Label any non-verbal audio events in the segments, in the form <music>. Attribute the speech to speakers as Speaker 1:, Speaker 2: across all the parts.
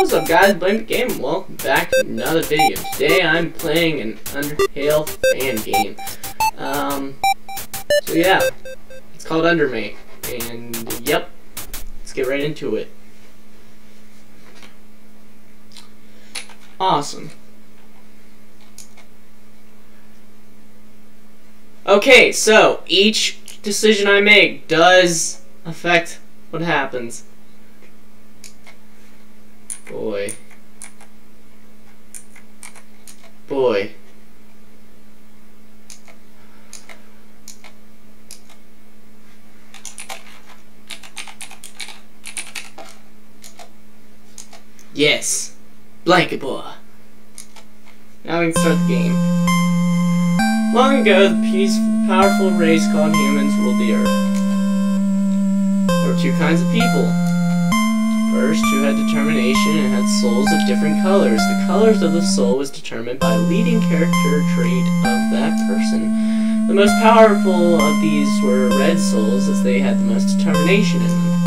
Speaker 1: What's up guys, Blame the Game, welcome back to another video. Today I'm playing an Undertale fan game. Um, so yeah, it's called Undermate, and yep, let's get right into it. Awesome. Okay, so each decision I make does affect what happens. Boy. Boy. Yes. Blanket boy. Now we can start the game. Long ago, the peaceful, powerful race called humans ruled the earth. There were two kinds of people. First, who had determination and had souls of different colors. The colors of the soul was determined by leading character trait of that person. The most powerful of these were red souls, as they had the most determination in them.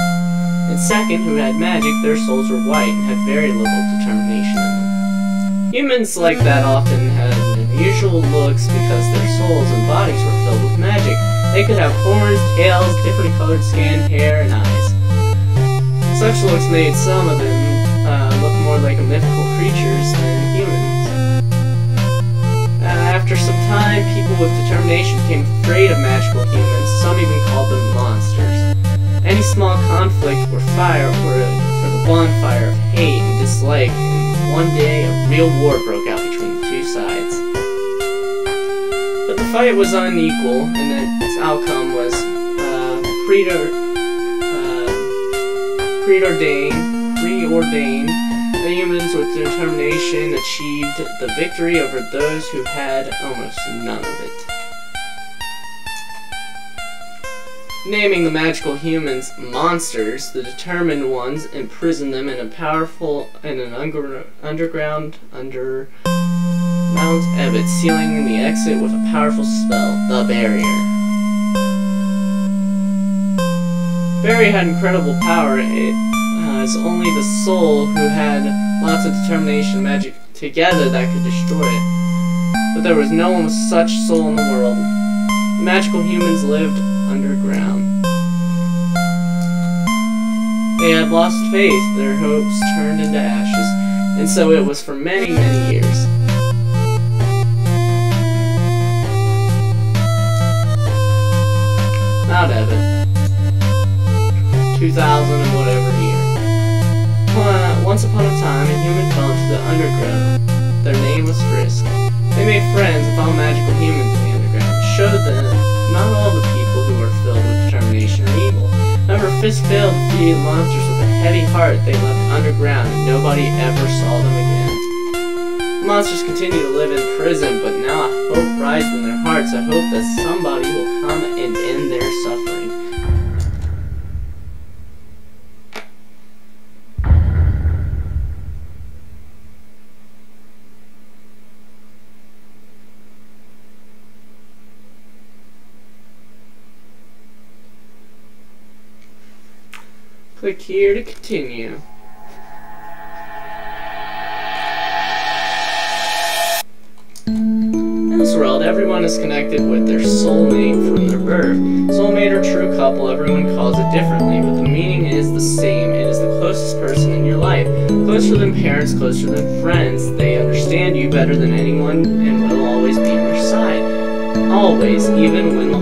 Speaker 1: And second, who had magic, their souls were white and had very little determination in them. Humans like that often had unusual looks because their souls and bodies were filled with magic. They could have horns, tails, different colored skin, hair, and eyes. Looks made some of them uh, look more like mythical creatures than humans. Uh, after some time, people with determination became afraid of magical humans. Some even called them monsters. Any small conflict or fire or for the bonfire of hate and dislike, and one day a real war broke out between the two sides. But the fight was unequal, and its outcome was uh, preordained, preordained, the humans with determination achieved the victory over those who had almost none of it. Naming the magical humans monsters, the determined ones imprisoned them in a powerful in an under, underground under Mount Ebott, sealing the exit with a powerful spell, the barrier. Barrier had incredible power. It was uh, only the soul who had lots of determination and magic together that could destroy it. But there was no one with such soul in the world. Magical humans lived underground. They had lost faith, their hopes turned into ashes, and so it was for many, many years. Mount Ebott. 2000 and whatever year. Once upon a time, a human fell into the underground. Their name was Frisk. They made friends with all magical humans in the underground, showed them not all the people who were filled with determination are evil. However, Frisk failed to defeat the monsters with a heavy heart they left underground, and nobody ever saw them again. Monsters continue to live in prison, but now a hope rises in their hearts. I hope that somebody will come and end their suffering. Click here to continue. In this world, everyone is connected with their soulmate from their birth. Soulmate or true couple, everyone calls it differently, but the meaning is the same. It is the closest person in your life. Closer than parents, closer than friends. They understand you better than anyone and will always be on your side. Always, even when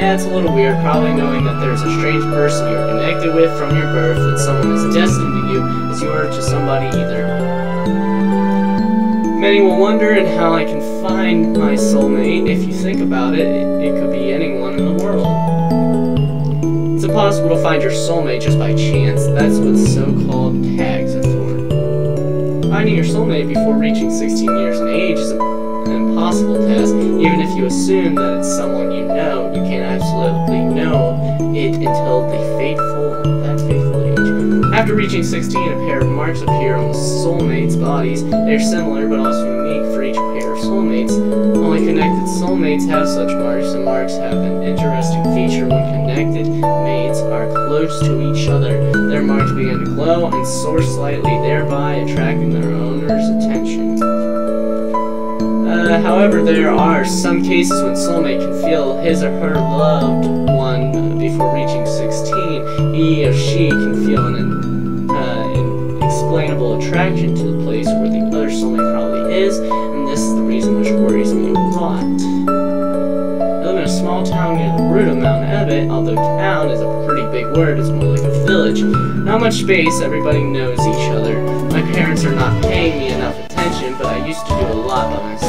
Speaker 1: Yeah, it's a little weird, probably knowing that there's a strange person you're connected with from your birth, that someone is destined to you as you are to somebody either. Many will wonder in how I can find my soulmate. If you think about it, it, it could be anyone in the world. It's impossible to find your soulmate just by chance. That's what so-called tags are for. Finding your soulmate before reaching 16 years in age is an impossible task. Even if you assume that it's someone know, you can't absolutely know it until the fateful, that fateful age. After reaching 16, a pair of marks appear on the soulmates' bodies. They are similar, but also unique for each pair of soulmates. Only connected soulmates have such marks, and marks have an interesting feature. When connected mates are close to each other, their marks begin to glow and soar slightly, thereby attracting their owner's attention. However, there are some cases when soulmate can feel his or her loved one before reaching 16. He or she can feel an uh, attraction to the place where the other soulmate probably is, and this is the reason which worries me a lot. I live in a small town near the root of Mount Ebott, although town is a pretty big word, it's more like a village. Not much space, everybody knows each other. My parents are not paying me enough attention, but I used to do a lot by myself.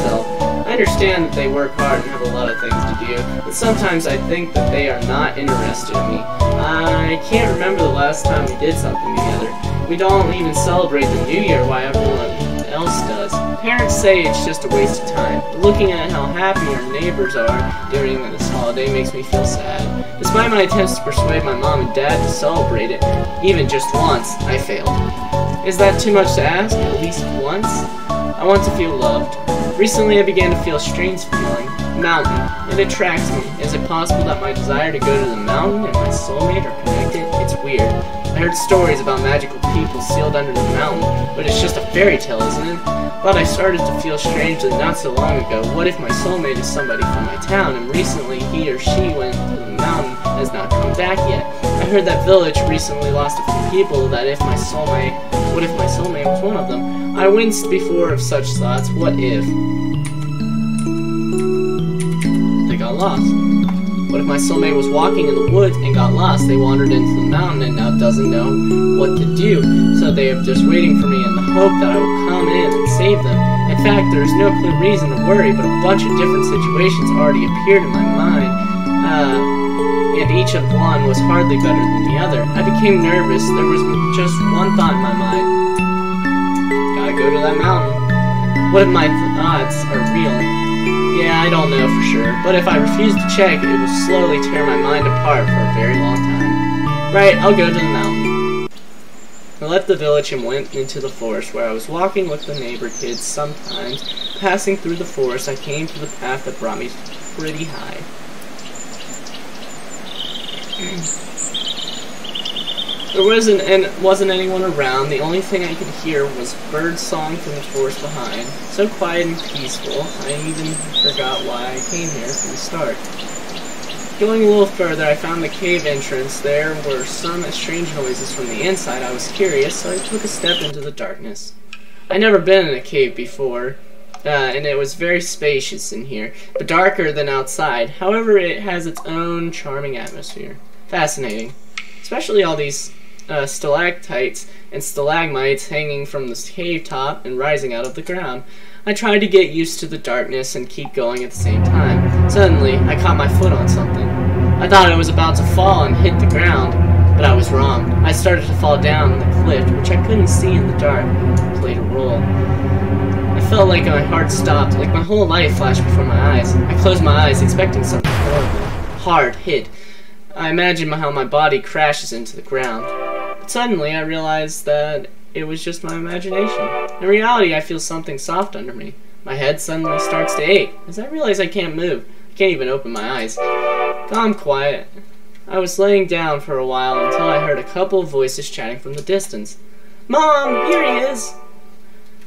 Speaker 1: I understand that they work hard and have a lot of things to do, but sometimes I think that they are not interested in me. I can't remember the last time we did something together. We don't even celebrate the New Year while everyone else does. Parents say it's just a waste of time, but looking at how happy our neighbors are during this holiday makes me feel sad. Despite my attempts to persuade my mom and dad to celebrate it, even just once, I failed. Is that too much to ask? At least once? I want to feel loved. Recently I began to feel a strange feeling. Mountain. It attracts me. Is it possible that my desire to go to the mountain and my soulmate are connected? It's weird. I heard stories about magical people sealed under the mountain, but it's just a fairy tale, isn't it? But I started to feel strangely not so long ago. What if my soulmate is somebody from my town, and recently he or she went to the mountain and has not come back yet? I heard that village recently lost a few people, that if my soulmate, what if my soulmate was one of them? I winced before of such thoughts. What if? They got lost. What if my soulmate was walking in the woods and got lost? They wandered into the mountain and now doesn't know what to do. So they are just waiting for me in the hope that I will come in and save them. In fact, there is no clear reason to worry, but a bunch of different situations already appeared in my mind. Uh, and each of one was hardly better than the other. I became nervous. There was just one thought in my mind. Gotta go to that mountain. What if my thoughts are real? Yeah, I don't know for sure, but if I refuse to check, it will slowly tear my mind apart for a very long time. Right, I'll go to the mountain. I left the village and went into the forest, where I was walking with the neighbor kids sometimes. Passing through the forest, I came to the path that brought me pretty high. <clears throat> There wasn't and wasn't anyone around. The only thing I could hear was bird song from the forest behind. So quiet and peaceful, I even forgot why I came here from the start. Going a little further, I found the cave entrance. There were some strange noises from the inside. I was curious, so I took a step into the darkness. I'd never been in a cave before, uh, and it was very spacious in here, but darker than outside. However, it has its own charming atmosphere. Fascinating. Especially all these uh, stalactites and stalagmites hanging from the cave top and rising out of the ground. I tried to get used to the darkness and keep going at the same time. Suddenly, I caught my foot on something. I thought I was about to fall and hit the ground, but I was wrong. I started to fall down the cliff, which I couldn't see in the dark, played a role. I felt like my heart stopped, like my whole life flashed before my eyes. I closed my eyes, expecting something horrible. Hard hit. I imagine how my body crashes into the ground. Suddenly I realized that it was just my imagination. In reality, I feel something soft under me. My head suddenly starts to ache, as I realize I can't move. I can't even open my eyes. Calm quiet. I was laying down for a while until I heard a couple of voices chatting from the distance. Mom, here he is!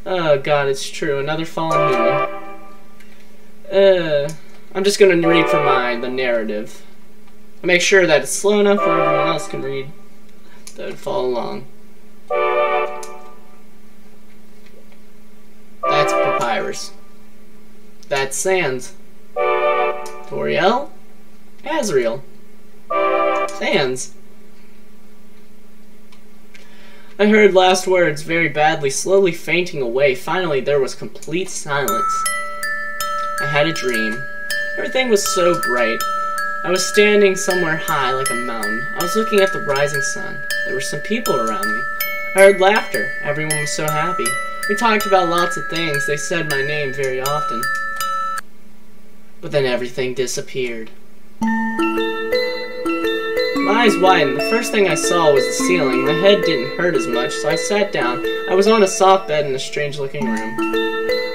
Speaker 1: Oh god, it's true, another fallen human. Uh, I'm just gonna read from my, the narrative. I make sure that it's slow enough where everyone else can read that would follow along. That's Papyrus. That's Sans. Toriel? Asriel. Sans. I heard last words very badly, slowly fainting away. Finally, there was complete silence. I had a dream. Everything was so bright. I was standing somewhere high, like a mountain. I was looking at the rising sun. There were some people around me. I heard laughter. Everyone was so happy. We talked about lots of things. They said my name very often. But then everything disappeared. My eyes widened. The first thing I saw was the ceiling. My head didn't hurt as much, so I sat down. I was on a soft bed in a strange-looking room.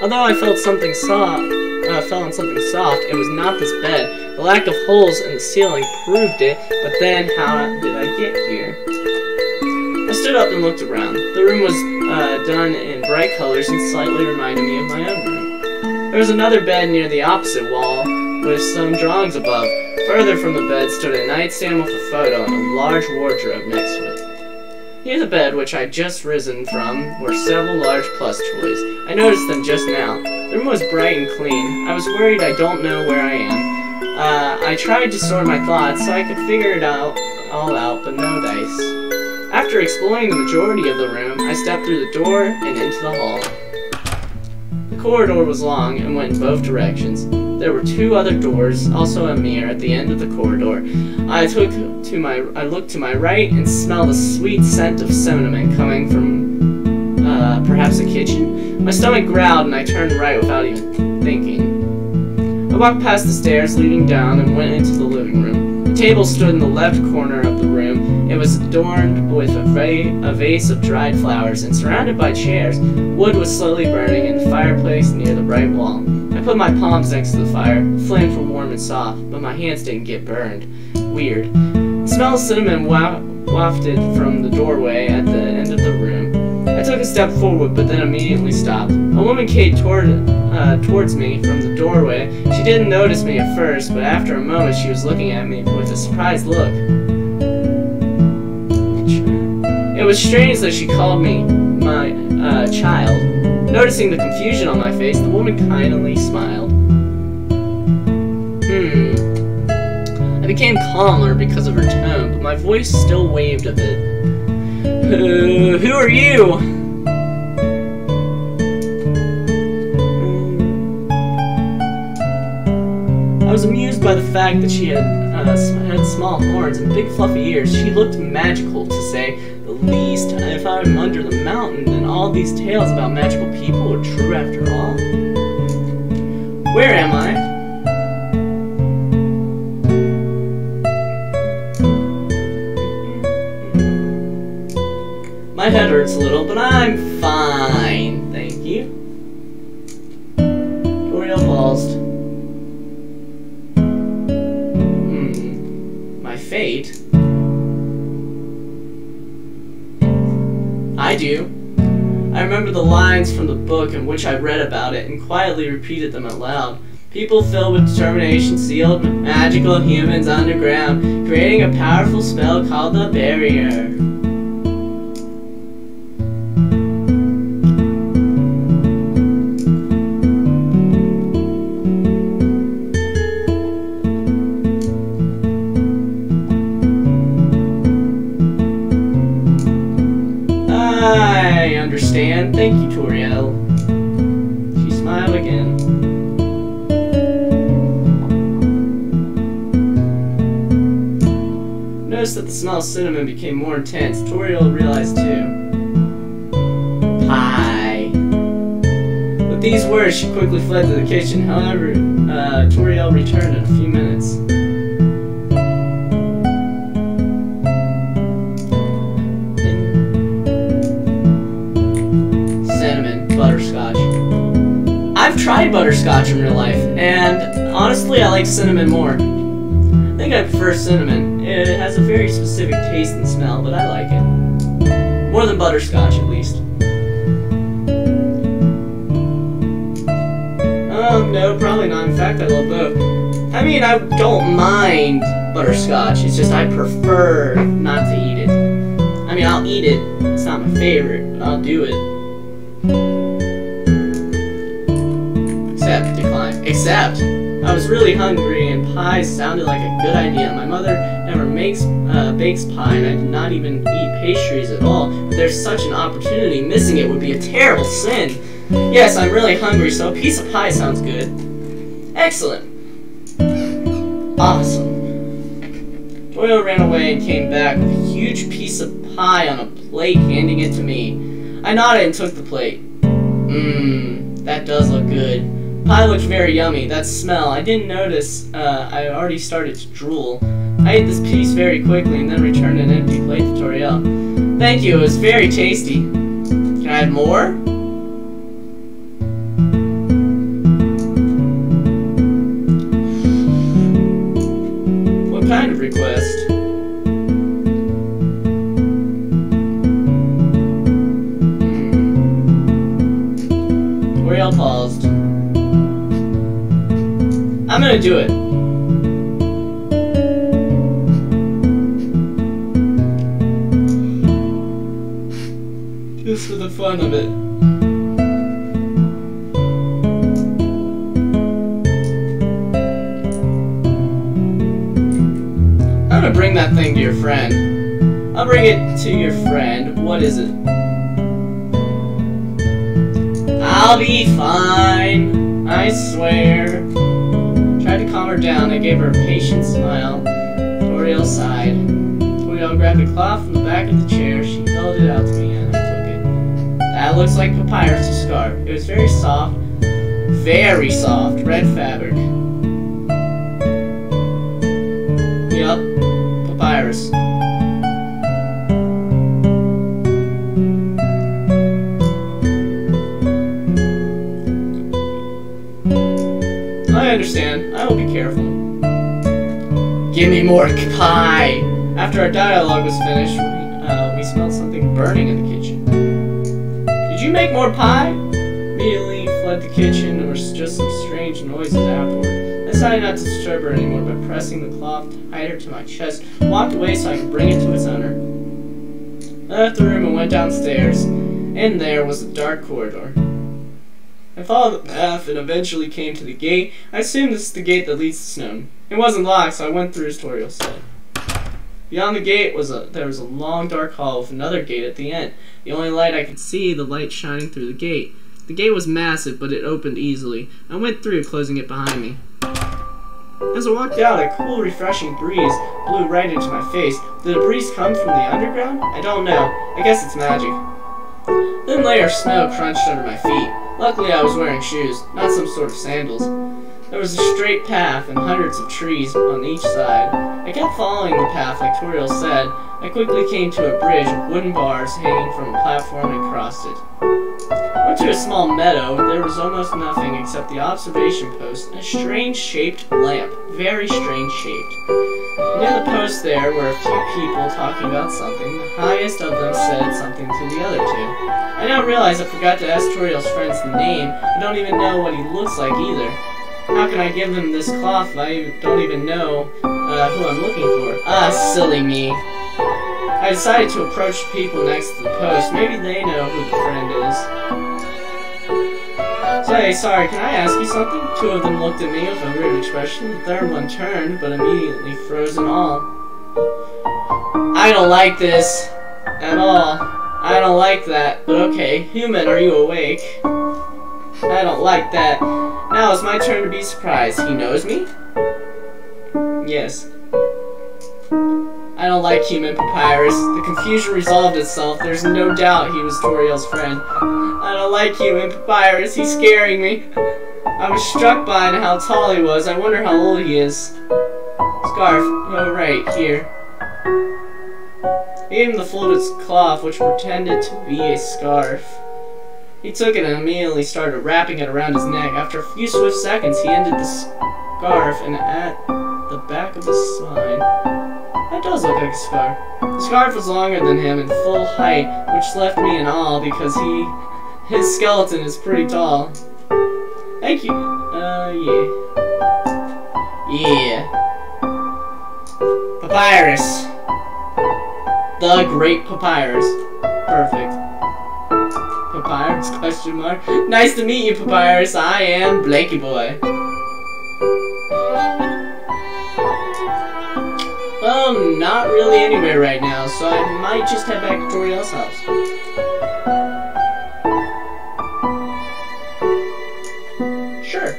Speaker 1: Although I felt something soft, uh, fell on something soft, it was not this bed. The lack of holes in the ceiling proved it, but then how did I get here? I stood up and looked around. The room was uh, done in bright colors and slightly reminded me of my own room. There was another bed near the opposite wall, with some drawings above. Further from the bed stood a nightstand with a photo and a large wardrobe next to it. Near the bed, which I just risen from, were several large plush toys. I noticed them just now. The room was bright and clean. I was worried I don't know where I am. Uh, I tried to sort my thoughts so I could figure it out all out, but no dice. After exploring the majority of the room, I stepped through the door and into the hall. The corridor was long and went in both directions. There were two other doors, also a mirror at the end of the corridor. I took to my I looked to my right and smelled a sweet scent of cinnamon coming from uh, perhaps a kitchen. My stomach growled and I turned right without even thinking. I walked past the stairs leading down and went into the living room. The table stood in the left corner of the room. It was adorned with a, va a vase of dried flowers and surrounded by chairs. Wood was slowly burning in the fireplace near the right wall. I put my palms next to the fire. The flames were warm and soft, but my hands didn't get burned. Weird. The smell of cinnamon wa wafted from the doorway at the end of the room. I took a step forward, but then immediately stopped. A woman came toward, uh, towards me from the doorway. She didn't notice me at first, but after a moment she was looking at me with a surprised look. It was strange that she called me my uh, child. Noticing the confusion on my face, the woman kindly smiled. Hmm. I became calmer because of her tone, but my voice still waved a bit. Uh, <laughs> who are you? I was amused by the fact that she had, uh, had small horns and big fluffy ears. She looked magical, to say the least. If I'm under the mountain, then all these tales about magical people are true after all. Where am I? My head hurts a little, but I'm book in which I read about it and quietly repeated them aloud. People filled with determination sealed magical humans underground, creating a powerful spell called the Barrier. Became more intense. Toriel realized too. Pie. With these words, she quickly fled to the kitchen. However, uh, Toriel returned in a few minutes. Cinnamon, butterscotch. I've tried butterscotch in real life, and honestly, I like cinnamon more. I think I prefer cinnamon. It has a very specific taste and smell, but I like it. More than butterscotch, at least. Um, no, probably not. In fact, I love both. I mean, I don't mind butterscotch. It's just I prefer not to eat it. I mean, I'll eat it. It's not my favorite, but I'll do it. Except, decline. Except, I was really hungry pie sounded like a good idea. My mother never makes uh, bakes pie and I do not even eat pastries at all. But there's such an opportunity. Missing it would be a terrible sin. Yes, I'm really hungry, so a piece of pie sounds good. Excellent. Awesome. Doyle ran away and came back with a huge piece of pie on a plate, handing it to me. I nodded and took the plate. Mmm, that does look good. Pie looked very yummy. That smell, I didn't notice uh, I already started to drool. I ate this piece very quickly and then returned an empty plate to Toriel. Thank you, it was very tasty. Can I have more? What kind of request? I'm gonna do it. Just for the fun of it. I'm gonna bring that thing to your friend. I'll bring it to your friend. What is it? I'll be fine. I swear. Calm her down. I gave her a patient smile. Toriel sighed. Toriel grabbed a cloth from the back of the chair. She held it out to me and I took it. That looks like Papyrus scarf. It was very soft. Very soft. Red fabric. Be careful. Give me more pie! After our dialogue was finished, we, uh, we smelled something burning in the kitchen. Did you make more pie? Immediately fled the kitchen. Was just some strange noises afterward. I decided not to disturb her anymore by pressing the cloth tighter to my chest, walked away so I could bring it to its owner. I left the room and went downstairs. In there was a dark corridor. I followed the path and eventually came to the gate. I assumed this is the gate that leads to Snowdin. It wasn't locked, so I went through as Toriel said. Beyond the gate was a there was a long dark hall with another gate at the end. The only light I could see, the light shining through the gate. The gate was massive, but it opened easily. I went through, closing it behind me. As I walked out, a cool, refreshing breeze blew right into my face. Did the breeze come from the underground? I don't know. I guess it's magic. Then layer of snow crunched under my feet. Luckily, I was wearing shoes, not some sort of sandals. There was a straight path and hundreds of trees on each side. I kept following the path like Toriel said. I quickly came to a bridge with wooden bars hanging from a platform and crossed it. I went to a small meadow. There was almost nothing except the observation post and a strange shaped lamp. Very strange shaped. Near the post there were a few people talking about something. The highest of them said something to the other two. I now realize I forgot to ask Toriel's friend's name. I don't even know what he looks like either. How can I give him this cloth if I don't even know uh, who I'm looking for? Ah, silly me. I decided to approach people next to the post. Maybe they know who the friend is. Say, sorry, can I ask you something? Two of them looked at me with a weird expression. The third one turned, but immediately froze in awe. I don't like this at all. I don't like that, but okay. Human, are you awake? I don't like that. Now it's my turn to be surprised. He knows me? Yes. I don't like human Papyrus. The confusion resolved itself. There's no doubt he was Toriel's friend. I don't like human Papyrus. He's scaring me. I was struck by how tall he was. I wonder how old he is. Scarf. Oh, right, here. He gave him the folded cloth, which pretended to be a scarf. He took it and immediately started wrapping it around his neck. After a few swift seconds, he ended the scarf and at the back of the spine. That does look like a scarf. The scarf was longer than him and full height, which left me in awe because he, his skeleton is pretty tall. Thank you. Uh, yeah. Yeah. Papyrus. The Great Papyrus. Perfect. Papyrus, question mark. Nice to meet you, Papyrus. I am Blanky Boy. Not really anywhere right now, so I might just head back to Toriel's house. Sure.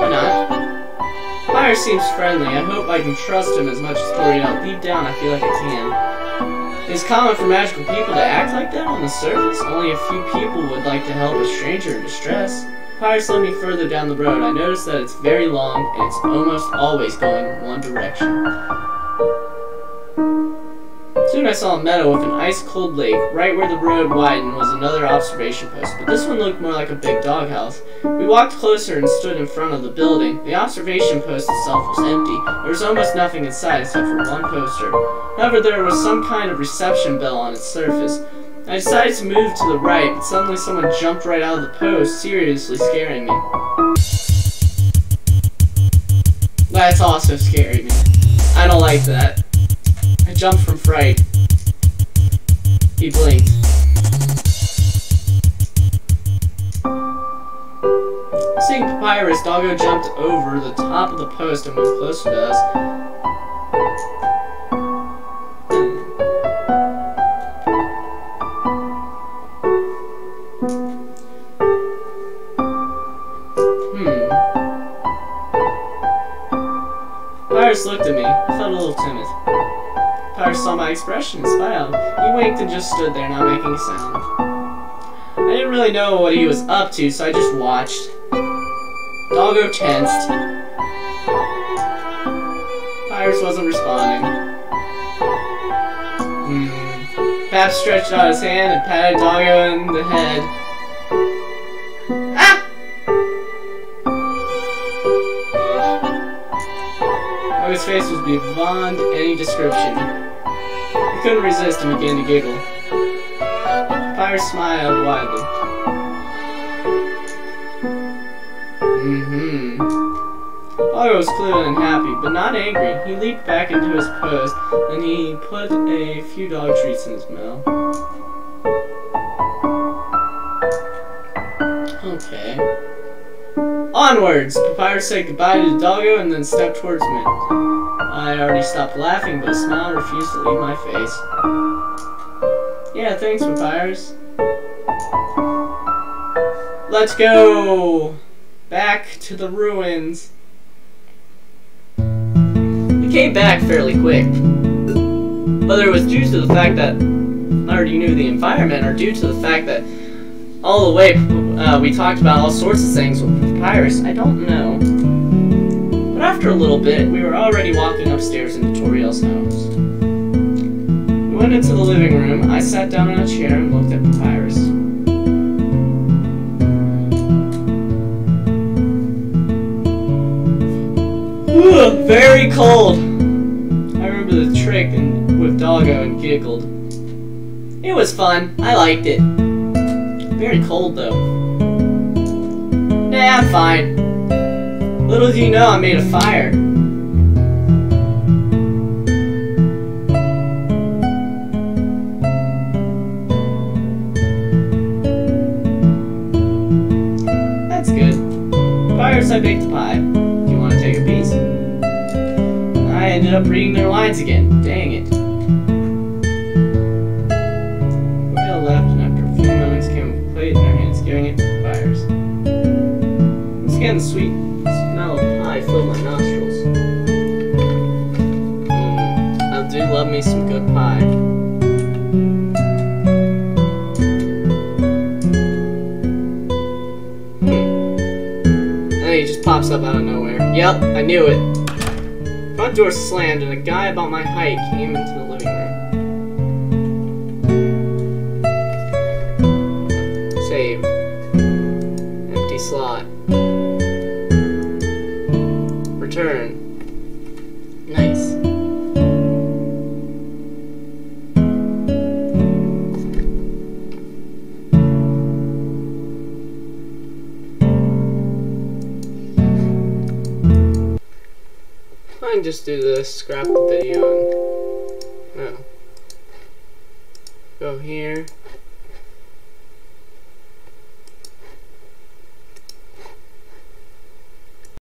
Speaker 1: Why not? Fire seems friendly. I hope I can trust him as much as Toriel. Deep down, I feel like I can. It's common for magical people to act like that on the surface. Only a few people would like to help a stranger in distress. Papyrus led me further down the road. I noticed that it's very long and it's almost always going one direction. Soon I saw a meadow with an ice-cold lake. Right where the road widened was another observation post, but this one looked more like a big doghouse. We walked closer and stood in front of the building. The observation post itself was empty. There was almost nothing inside except for one poster. However, there was some kind of reception bell on its surface. I decided to move to the right, but suddenly someone jumped right out of the post, seriously scaring me. That's also scary me. I don't like that. I jumped from fright. He blinked. Seeing Papyrus, Doggo jumped over the top of the post and moved closer to us. Saw my expression and smiled. He winked and just stood there, not making a sound. I didn't really know what he was up to, so I just watched. Doggo tensed. Papyrus wasn't responding. Hmm. Pap stretched out his hand and patted Doggo in the head. Ah! Doggo's face was beyond any description. He couldn't resist and began to giggle. Papyrus smiled widely. Mm-hmm. Doggo was clearly unhappy, but not angry. He leaped back into his post, and he put a few dog treats in his mouth. Okay. Onwards! Papyrus said goodbye to the Doggo and then stepped towards me. I already stopped laughing, but a smile refused to leave my face. Yeah, thanks, Papyrus. Let's go! Back to the ruins. We came back fairly quick. Whether it was due to the fact that I already knew the environment or due to the fact that all the way uh, we talked about all sorts of things with Papyrus, I don't know. After a little bit, we were already walking upstairs into Toriel's house. We went into the living room, I sat down in a chair and looked at Papyrus. Ugh, very cold! I remember the trick and, with Doggo and giggled. It was fun, I liked it. Very cold though. Nah, I'm fine. Little do you know I made a fire. That's good. Fires I baked pie. Do you want to take a piece? I ended up reading their lines again. Dang it. Toriel left, and after a few moments came a plate in hands, it again, the sweet he just pops up out of nowhere. Yep, I knew it. Front door slammed and a guy about my height came into the living room. Save. Empty slot. Return. Just do this, scrap the video, and... No. Go here.